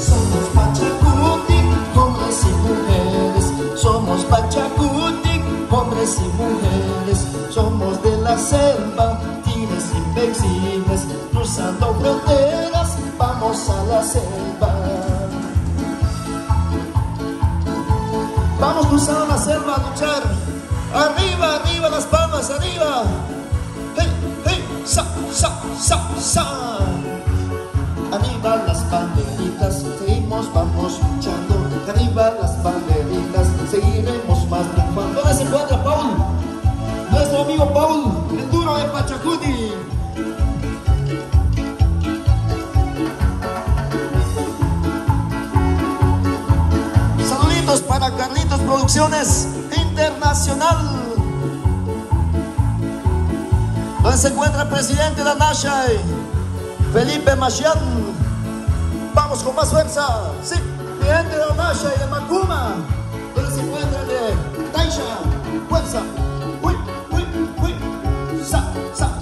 Somos Pachacuti, hombres y mujeres. Somos Pachacuti, hombres y mujeres. Somos de la selva, tires invencibles. Cruzando fronteras, vamos a la selva. Vamos cruzando la selva a luchar. Arriba, arriba las palmas, arriba. Hey, hey, sa, sa, sa, sa. Seguimos, vamos luchando. Arriba las banderitas, seguiremos más triunfando. ¿Dónde se encuentra Paul? Nuestro amigo Paul, el duro de Pachacuti. Saluditos para Carlitos Producciones Internacional. ¿Dónde se encuentra el presidente de la? Felipe Machian. Con más fuerza. Sí, presidente de la Nasha y de Macuma. ¿Dónde se encuentra el de Taisha? Fuerza. Sa, sa.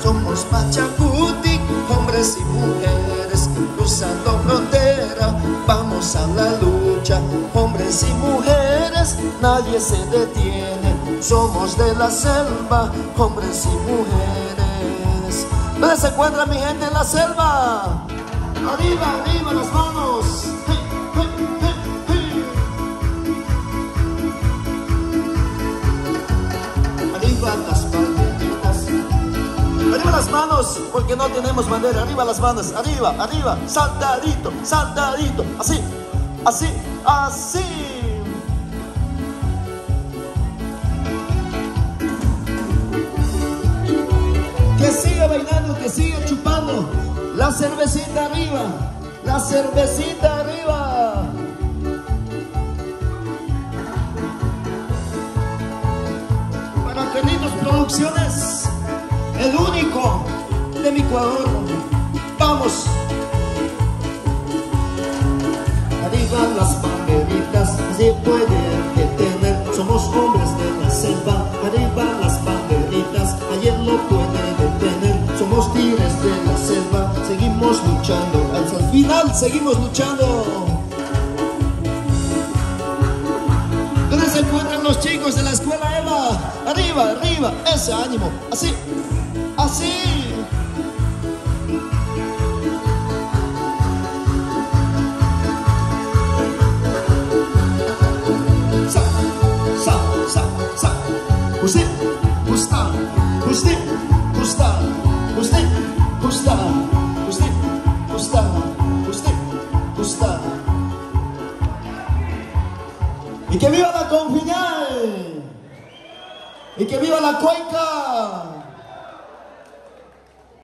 Somos Pachacuti, hombres y mujeres, cruzando frontera, vamos a la lucha, hombres y mujeres, nadie se detiene, somos de la selva, hombres y mujeres. ¿Dónde se encuentra mi gente en la selva? Arriba, arriba las manos. Arriba las banderitas. Arriba las manos, porque no tenemos bandera. Arriba las manos, arriba, arriba. Saltadito, saltadito. Así, así, así. Siga chupando. La cervecita arriba, la cervecita arriba. Para Carlitos Producciones, el único de mi Ecuador. Vamos. Arriba las banderitas, se pueden detener. Somos hombres de la selva. Arriba las banderitas, ayer lo puede luchando. El final seguimos luchando. ¿Dónde se encuentran los chicos de la escuela Eva? Arriba, arriba, ese ánimo, así, así. Sa, sa, sa, sa. Usted, gusta, usted, gusta, usted, gusta, usted, gusta, usted, gusta. Y que viva la confiñal. Y que viva la cuenca.